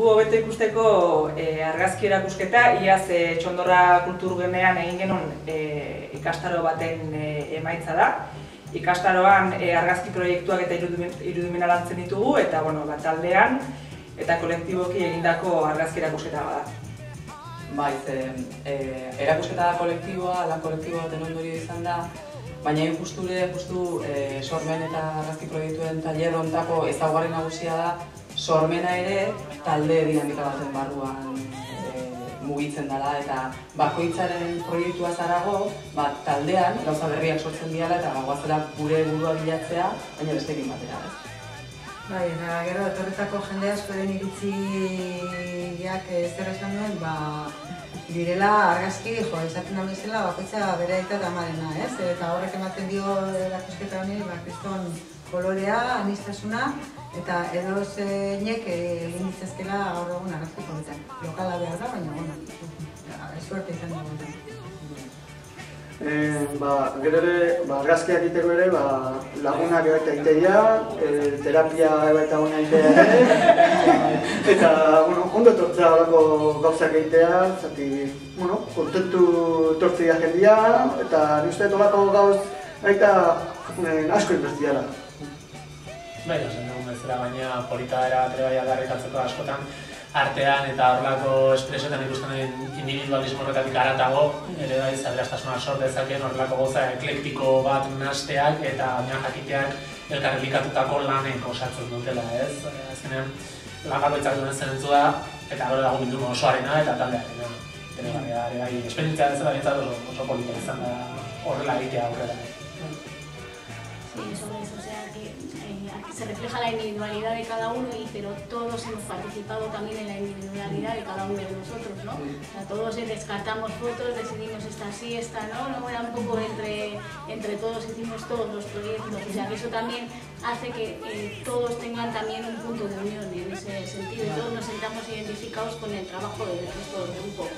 gu hobeto ikusteko e, argazki erakusketa, iaz e, txondorra kulturgenean egin genuen e, ikastaro baten e, emaitza da. Ikastaroan e, argazki proiektuak eta irudimena lantzen ditugu, eta bueno, bat taldean eta kolektiboki egindako argazki erakusketa bada. Bai, e, erakusketa kolektiboa, lan kolektiboa baten ondorio izan da, baina egin justure, justu e, sormen eta argazki proiektuen taller ontako ezaugarri nagusia da, sormena ere talde dinamika baten barruan e, mugitzen dela eta bakoitzaren proiektua zarago, ba, taldean gauza berriak sortzen diala eta bagoazela gure burua bilatzea, baina bestekin batera. Bai, eta gero, etorretako jende askoren iritziak zer esan duen, ba, direla argazki, jo, esaten da bezala, bakoitza bere aita da amarena, ez? Eta horrek ematen dio erakusketa honi, ba, kriston kolorea, anistasuna, eta edo zeinek egin ditzazkela gaur egun argazki politzen. Lokala behar da, baina, bueno, esuerte izan dugu. E, ba, gero ere, ba, argazkiak egiteko ere, ba, lagunak ebaita egitea, e, terapia ebaita guna egitea eta, bueno, ondo etortzea alako gauzak egitea, zati, bueno, kontentu etortzea jendia, eta nire olako gauz, baita, asko inbestiala. Bai, esan dugun bezala, baina polita era bai aldarrikatzeko askotan artean eta horrelako espresioetan ikusten den individualismo horretatik aratago, ere bai zaberaztasuna sort dezakeen horrelako goza eklektiko bat nasteak eta baina jakiteak elkarrelikatutako lanek osatzen dutela, ez? Azkenean, lagarroitzak duen zentzua eta gero dago bildu osoarena eta taldearena. Tere bai, bai, esperientzia ez da oso, oso polita izan da horrela egitea aurrera. Sí, eso es, o sea, que se refleja la individualidad de cada uno, y, pero todos hemos participado también en la individualidad de cada uno de nosotros, ¿no? O sea, todos descartamos fotos, decidimos esta sí, esta no, no era un poco entre, entre todos hicimos todos los proyectos, o sea que eso también hace que todos tengan también un punto de unión en ese sentido todos nos sentamos identificados con el trabajo del resto del grupo.